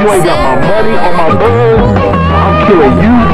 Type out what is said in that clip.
you ain't got my money or my buzz, I'm killing you